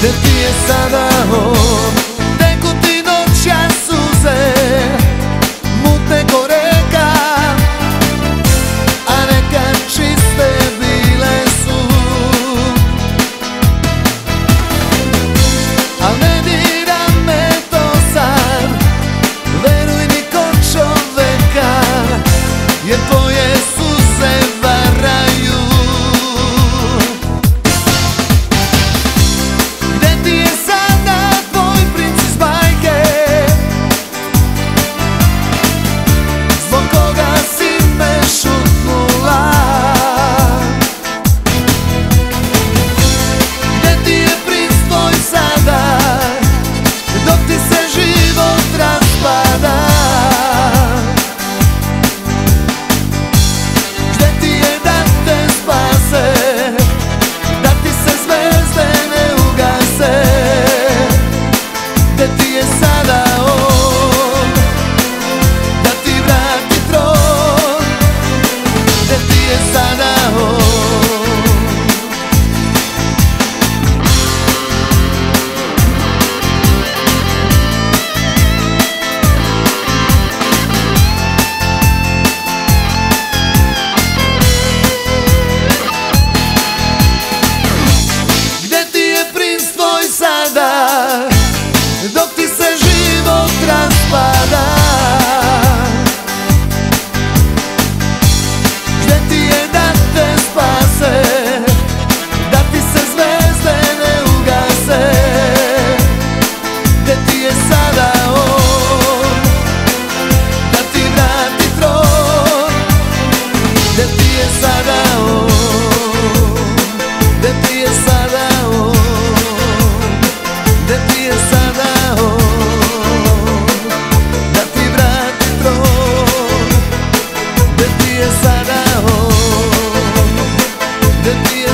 Gde ti je sada the deal.